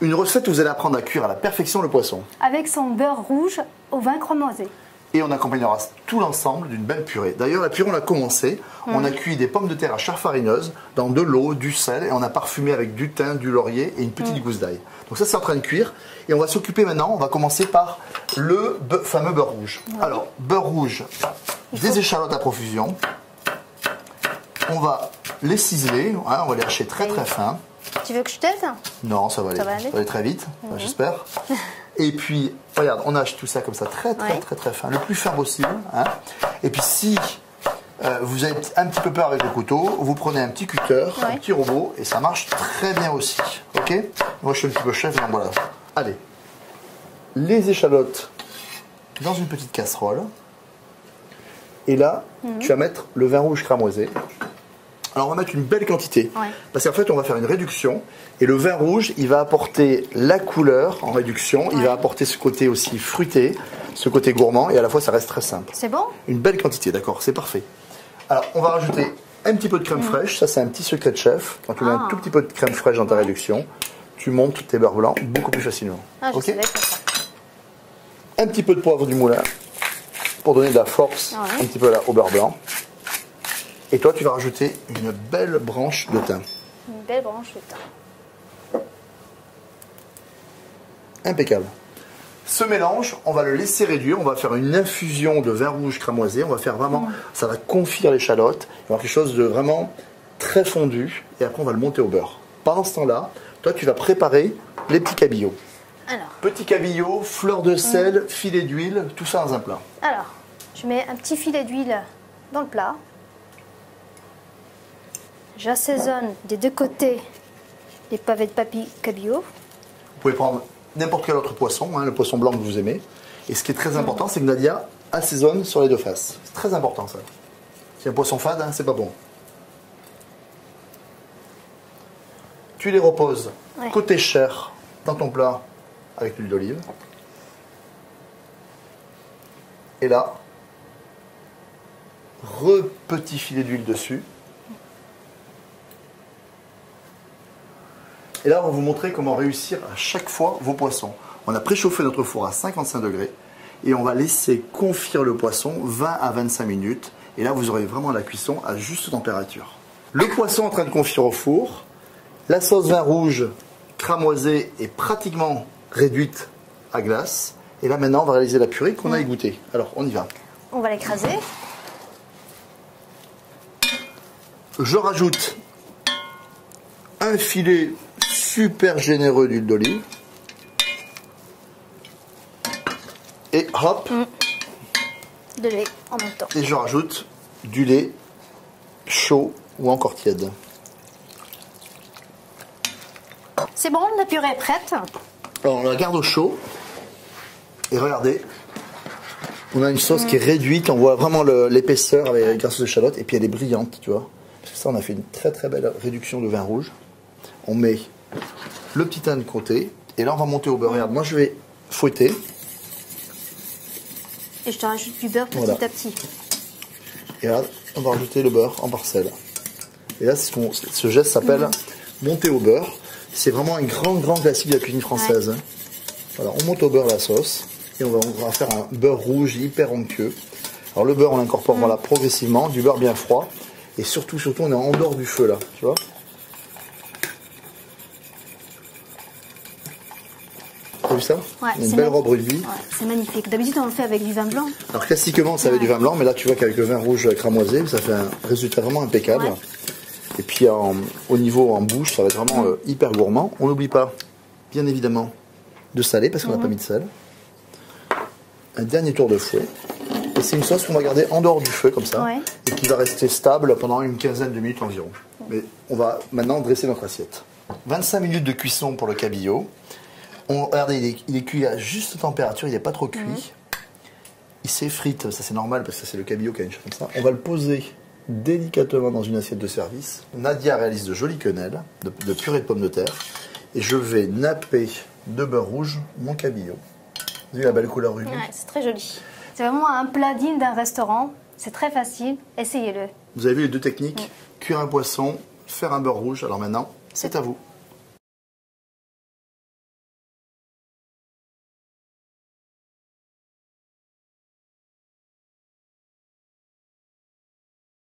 Une recette où vous allez apprendre à cuire à la perfection le poisson. Avec son beurre rouge au vin cramoisé. Et on accompagnera tout l'ensemble d'une belle purée. D'ailleurs, la purée, on a commencé. On a cuit des pommes de terre à chair farineuse dans de l'eau, du sel, et on a parfumé avec du thym, du laurier et une petite gousse d'ail. Donc ça, c'est en train de cuire. Et on va s'occuper maintenant, on va commencer par le be- fameux beurre rouge. Alors, beurre rouge, des échalotes à profusion. On va les ciseler, hein, on va les hacher très très fin. Tu veux que je t'aide Non, ça va aller, Ça va aller Mhm. très vite, enfin, j'espère. Et puis, regarde, on hache tout ça comme ça, très très Ouais. très très fin, le plus fin possible. hein. Et puis si euh, vous avez un petit peu peur avec le couteau, vous prenez un petit cutter, un petit robot, et ça marche très bien aussi. Ok? Moi je suis un petit peu chef, donc voilà. Allez, les échalotes dans une petite casserole. Et là, Mhm. tu vas mettre le vin rouge cramoisé. Alors on va mettre une belle quantité. Ouais. Parce qu'en fait, on va faire une réduction. Et le vin rouge, il va apporter la couleur en réduction. Il va apporter ce côté aussi fruité, ce côté gourmand. Et à la fois, ça reste très simple. C'est bon? Une belle quantité, d'accord, c'est parfait. Alors, on va rajouter un petit peu de crème fraîche. Ça, c'est un petit secret de chef. Quand tu mets un Mm. Ah. tout petit peu de crème fraîche dans ta réduction, tu montes tes beurres blancs beaucoup plus facilement. Ah, je savais. Un petit peu de poivre du moulin pour donner de la force Ouais. un petit peu là, au beurre blanc. Et toi, tu vas rajouter une belle branche de thym. Une belle branche de thym. Impeccable. Ce mélange, on va le laisser réduire, on va faire une infusion de vin rouge cramoisé, on va faire vraiment, ça va confire l'échalote, il va y avoir quelque chose de vraiment très fondu, et après on va le monter au beurre. Pendant ce temps-là, toi tu vas préparer les petits cabillots. Alors, Petits cabillots, fleurs de sel, filet d'huile, tout ça dans un plat. alors, je mets un petit filet d'huile dans le plat. J'assaisonne des deux côtés les pavés de papy cabillaud. Vous pouvez prendre n'importe quel autre poisson, hein, le poisson blanc que vous aimez. Et ce qui est très important, c'est que Nadia assaisonne sur les deux faces. C'est très important ça. Si un poisson fade, hein, c'est pas bon. Tu les reposes Ouais. côté chair dans ton plat avec l'huile d'olive. Et là, re petit filet d'huile dessus. Et là, on va vous montrer comment réussir à chaque fois vos poissons. On a préchauffé notre four à 55 degrés et on va laisser confire le poisson 20 à 25 minutes. Et là, vous aurez vraiment la cuisson à juste température. Le poisson en train de confire au four. La sauce vin rouge cramoisée est pratiquement réduite à glace. Et là, maintenant, on va réaliser la purée qu'on a égouttée. Alors, on y va. On va l'écraser. Je rajoute un filet super généreux d'huile d'olive. Et hop, De lait en même temps. et je rajoute du lait chaud ou encore tiède. C'est bon, la purée est prête. Alors on la garde au chaud. Et regardez, on a une sauce qui est réduite, on voit vraiment l'épaisseur avec grâce aux échalotes, et puis elle est brillante, tu vois. Parce que ça, on a fait une très très belle réduction de vin rouge. On met le petit de côté, et là on va monter au beurre. Regarde, moi je vais fouetter. Et je te rajoute du beurre petit Voilà. à petit. Et là, on va rajouter le beurre en parcelle. Et là, ce, geste s'appelle monter au beurre. C'est vraiment un grand, grand classique de la cuisine française. hein. Voilà, on monte au beurre la sauce. Et on va, on va faire un beurre rouge hyper onctueux. Alors le beurre, on l'incorpore voilà, progressivement, du beurre bien froid. Et surtout, surtout, on est en dehors du feu là, tu vois. T'as vu ça Ouais, Une belle robe rugby. Ouais, c'est magnifique. D'habitude, on le fait avec du vin blanc. Alors classiquement, ça avait du vin blanc, mais là tu vois qu'avec le vin rouge cramoisé, ça fait un résultat vraiment impeccable. Ouais. Et puis en- au niveau en bouche, ça va être vraiment euh, hyper gourmand. On n'oublie pas, bien évidemment, de saler parce qu'on n'a pas mis de sel. Un dernier tour de fouet. Et c'est une sauce qu'on va garder en dehors du feu comme ça Ouais. et qui va rester stable pendant une quinzaine de minutes environ. Mais on va maintenant dresser notre assiette. 25 minutes de cuisson pour le cabillaud. On, regardez, il est, il est cuit à juste température, il n'est pas trop cuit. Il s'effrite, ça c'est normal parce que c'est le cabillaud qui a une chose comme ça. On va le poser délicatement dans une assiette de service. Nadia réalise de jolies quenelles, de, de purée de pommes de terre. Et je vais napper de beurre rouge mon cabillaud. Vous avez la belle couleur rubis Ouais, c'est très joli. C'est vraiment un plat digne d'un restaurant. C'est très facile. Essayez-le. Vous avez vu les deux techniques Cuire un poisson, faire un beurre rouge. Alors maintenant, c'est à vous.